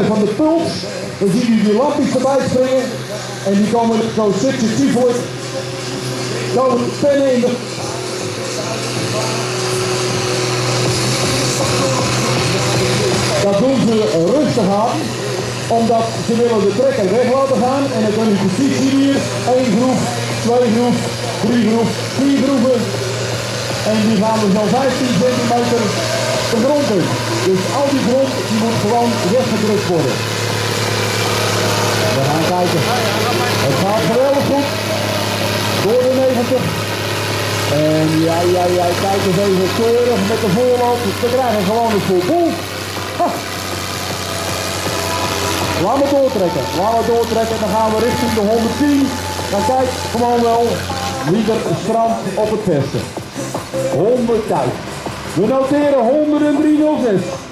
van de puls. Dan zien jullie die lampjes erbij springen. En die komen zo successievelijk. Komen de pennen in de... Dat doen ze rustig aan. Omdat ze willen de trekker weg laten gaan. En dan kunnen je precies hier. één groef, twee groef, drie groef, vier groeven. En die gaan dus al 15 centimeter de grond in. Dus al die grond die moet gewoon weggedrukt worden. We gaan kijken. Het gaat geweldig goed. Door de 90. En ja, ja, ja, kijk eens even keurig met de voorloop. We krijgen gewoon een full boel. Laat me doortrekken. Laat me doortrekken. Dan gaan we richting de 110. Dan kijk gewoon wel wie strand op het vesten. 100 tijd. We noteren 103.06.